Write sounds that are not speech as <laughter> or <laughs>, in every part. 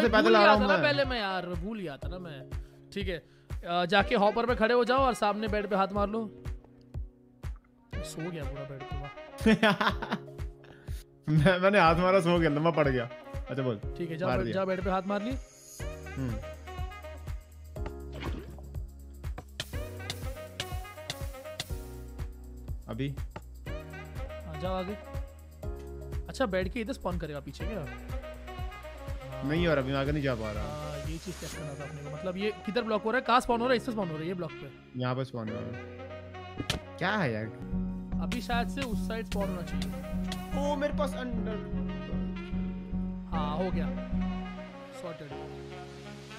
से पैदल आ रहा हूँ मैं। पहले मैं यार भूल गया था ना मैं। ठीक है जाके हॉपर पे खड़े हो जाओ और सामने बेड पे हाथ मार लो। सो गया पूरा बेड पे <laughs> मैं मैंने हाथ मारा सो गया लंबा पड़ गया। अच्छा बोल ठीक है जा जा बेड पे हाथ मार ली। हम्म। अभी? आ जाओ आगे। अच्छा बेड के इधर स्पॉन करेगा पीछे क्या? नहीं और अभी आगे नहीं जा पा रहा। आ, ये चीज़ टेस्ट करना था अपने को। मतलब ये किधर ब्लॉक हो रहा है? कहाँ स्पॉन हो रहा है? इससे स्पॉन हो रहा है ये ब्लॉक पे। यहाँ पे स्पॉन हो रहा है। क्या है यार? अभी शायद से उस साइड स्पॉन होना चाहिए। ओ मेरे पास अंडर हाँ हो गया। सॉर्टेड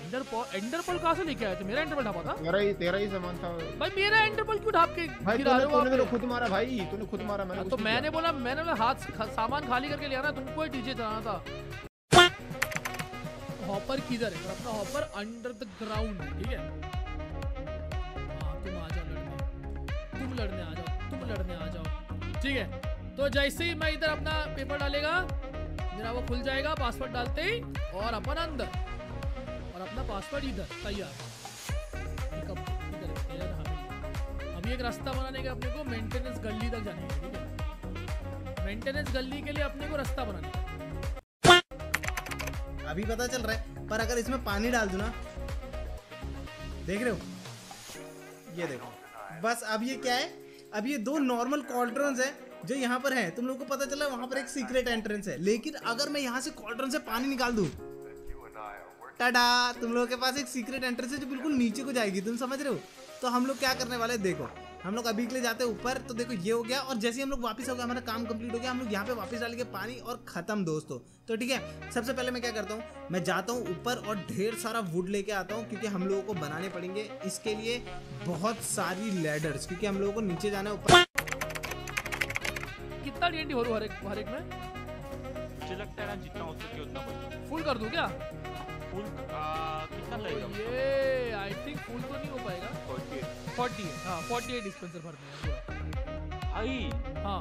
एंडरपॉल एंडरपॉल कहाँ से लेके आए थे? मेरा एंडरपॉल ढापा था? तेरा ही तेरा ही सामान था। भाई मेरा एंडरपॉल क्यों ढाप के भाई गिरा रहे हो तूने तो खुद मारा भाई। तूने खुद मारा मैंने तो मैंने बोला मैंने बोला हाथ सामान खाली करके लिया ना तुमको ही डीजे चलाना था। हॉपर किधर है? अपना हॉपर अंडर द ग्राउंड है, ठीक है? हाँ तुम आ जाओ लड़ने। तुम लड़ने आ जाओ, तुम लड़ने आ जाओ, ठीक है? तो जैसे ही मैं इधर अपना पेपर डालेगा, मेरा वो खुल जाएगा पासवर्ड डालते ही, और अपन अंदर। और अपना पासवर्ड इधर, तैयार। अभी एक रास्ता बनाने का अपने को मेंटेनेंस गली तक जाने ठीक है? मेंटेनेंस गली के लिए अपने को रास्ता बनाने का अभी पता चल रहा है, पर अगर इसमें पानी डाल दू ना, देख रहे हो? ये देखो। बस अब ये क्या है? अब ये दो नॉर्मल कॉल्ड्रंस है जो यहाँ पर है। तुम लोग को पता चला वहाँ पर एक सीक्रेट एंट्रेंस है। लेकिन अगर मैं यहाँ से कॉल्ड्रन से पानी निकाल दू टाडा तुम लोगों के पास एक सीक्रेट एंट्रेंस है जो बिल्कुल नीचे को जाएगी। तुम समझ रहे हो? तो हम लोग क्या करने वाले देखो। हम लोग अभी के लिए जाते हैं ऊपर तो देखो ये हो गया और जैसे ही हम लोग वापस हो गया हमारा काम कंप्लीट हो गया हम लोग यहाँ पे वापस डालेंगे पानी और खत्म दोस्तों। तो ठीक है सबसे पहले मैं क्या करता हूँ मैं जाता हूँ ऊपर और ढेर सारा वुड लेके आता हूँ क्योंकि हम लोगों को बनाने पड़ेंगे इसके लिए बहुत सारी लेडर्स क्योंकि हम लोगों को नीचे जाना है ऊपर। कितना टीएनटी हो हर एक हर एक में? मुझे लगता है ना जितना हो सके उतना फुल कर दूँ क्या? फुल कितना लगेगा ये आई थिंक फुल तो नहीं हो पाएगा। 48 48 हाँ 48 डिस्पेंसर भरने हैं भाई हाँ।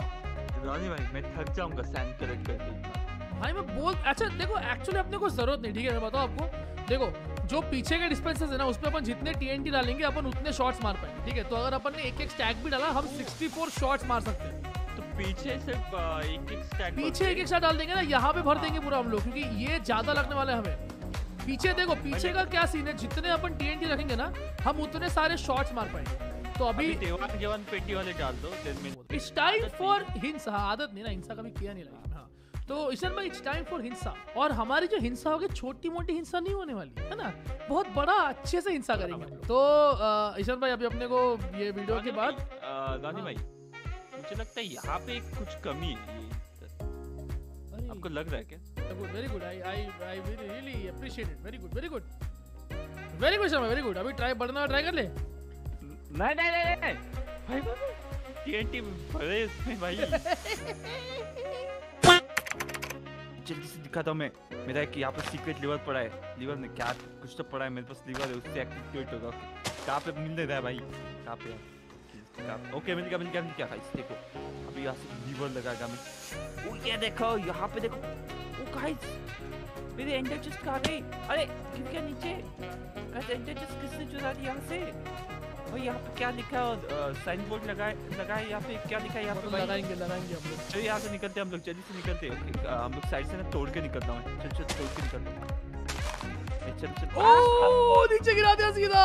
रानी भाई मैं थक जाऊँगा सैंड कलेक्ट करके भाई मैं बोल अच्छा देखो एक्चुअली अपने को ज़रूरत नहीं ठीक है मैं बताऊँ आपको। देखो जो पीछे के डिस्पेंसर्स है ना उसमें अपन जितने टीएनटी डालेंगे अपन उतने शॉट्स मार पाएँगे ठीक है? तो अगर अपन ने एक एक स्टैक भी डाला हम 64 शॉट्स मार सकते हैं। तो पीछे सिर्फ़ एक एक स्टैक पीछे एक एक शॉट डाल देंगे ना यहाँ पे भर देंगे पूरा हम लोग क्योंकि ये ज़्यादा लगने वाला है हमें। पीछे देखो पीछे का क्या सीन है? जितने अपन टीएनटी रखेंगे ना हम उतने सारे शॉट्स मार पाएँगे। तो अभी देवान जवान पेटी वाले डाल दो इट्स टाइम फॉर हिंसा। आदत नहीं ना हिंसा कभी किया नहीं लगा हाँ। तो ईशन भाई इट्स टाइम फॉर हिंसा। और हमारी जो हिंसा होगी छोटी मोटी हिंसा नहीं होने वाली है ना? बहुत बड़ा अच्छे से हिंसा करेंगे तो ईशन भाई अभी अपने को ये वीडियो के बाद गांधी भाई मुझे लगता है यहाँ पे कुछ कमी है। आपको लग रहा है क्या? Good very good I I I really appreciate it very good very good very good Sharma very good अभी ट्राई बढ़ना ट्राई कर ले। नहीं नहीं नहीं नहीं। भाई भाई टीएनटी भरे इसमें भाई। जल्दी से दिखाता हूँ मैं। मेरा एक यहाँ पर सीक्रेट लीवर पड़ा है। लीवर में क्या कुछ तो पड़ा है मेरे पास। लीवर है, उससे एक्टिवेट होगा। कहाँ पे मिल रहा है भाई? कहाँ पे ओके मिल गया मिल गया मिल गया। गाइस देखो। अभी यहाँ से लीवर लगाएगा मैं। ये देखो, यहाँ पे देखो। गाइस मेरे एंडर चेस्ट कहाँ गई अरे गिर गया नीचे गाइस एंडर चेस्ट किसने चुरा दिया? यहाँ से। और यहाँ पे क्या लिखा है? साइन बोर्ड लगाए लगाए यहाँ पे। क्या लिखा है यहाँ पे लगाएँगे लगाएँगे हम लोग। चलिए यहाँ से निकलते हैं हम लोग जल्दी से निकलते हैं। हम लोग साइड से ना तोड़ के निकलता हूँ। चल चल तोड़ के निकलता हूँ। चल चल ओ नीचे गिरा दिया सीधा।